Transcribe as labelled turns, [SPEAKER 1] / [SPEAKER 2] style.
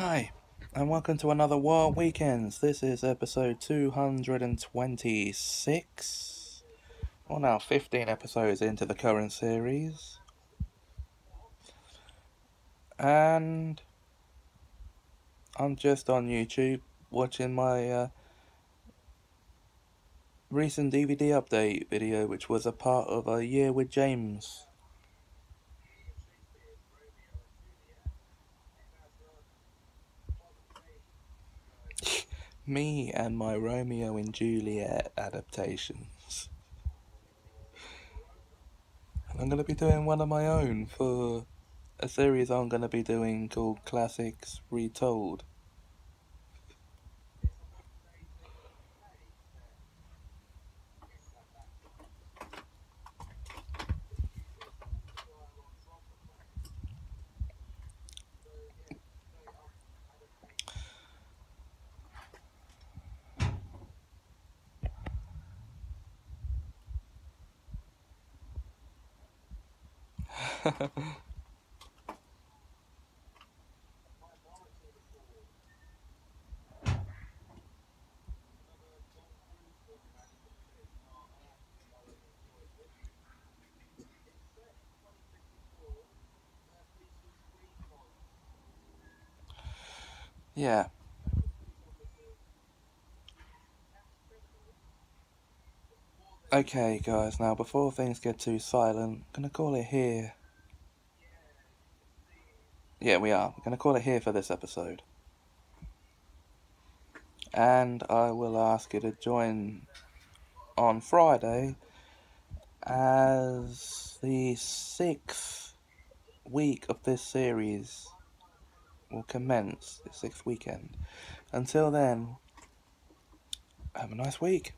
[SPEAKER 1] Hi, and welcome to another Wild Weekends. This is episode 226. Well, now 15 episodes into the current series. And I'm just on YouTube watching my uh, recent DVD update video, which was a part of a year with James. Me and my Romeo and Juliet adaptations. And I'm going to be doing one of my own for a series I'm going to be doing called Classics Retold. yeah. Okay, guys, now before things get too silent, I'm gonna call it here. Yeah, we are. We're gonna call it here for this episode. And I will ask you to join on Friday as the sixth week of this series will commence, the sixth weekend. Until then, have a nice week.